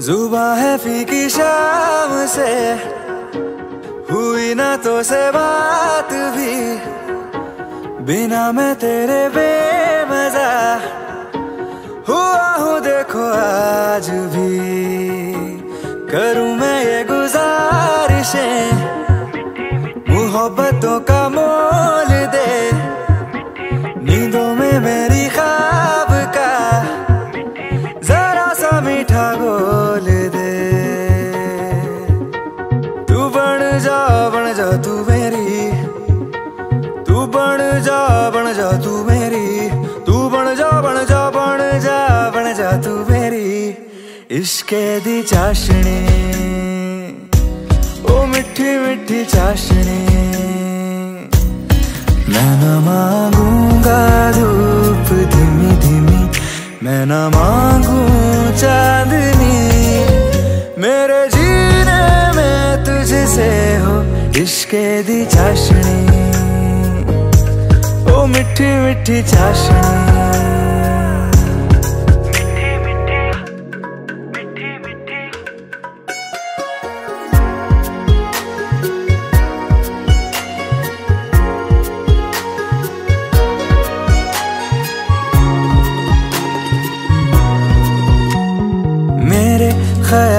जुबा है फीकी शाम से, हुई ना तो से बात भी। बिना मैं तेरे बेमजा करूँ मैं ये गुजारिशें? मोहब्बतों का मोल दे। नींदों में मेरी ख्वाब का जरा सा मीठा बोल दे। तू बन जा बन जा तू मेरी। तू बन जा बन जा तू मेरी। इश्के दी चाशनी। ओ मिठी मिठी चाशनी। मैं न मांगूँगा धूप धीमी धीमी। मैं न मांगू चांदनी। मेरे जीने में तुझसे हो इश्के दी चाशनी। ओ मिठी मिठी चाशनी।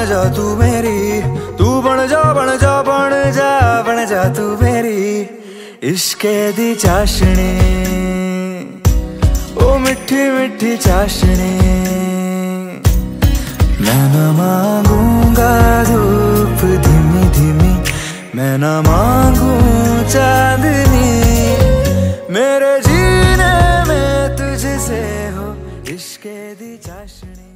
बन जा तू मेरी, तू बन जा बन जा बन जा बन जा तू मेरी इश्क दी चाशनी। ओ मिठी मिठी चाशनी। मैं ना मांगूँगा धूप धीमी धीमी, मैं ना मांगू चांदनी। मेरे जीने में तुझसे हो इश्क दी चाशनी।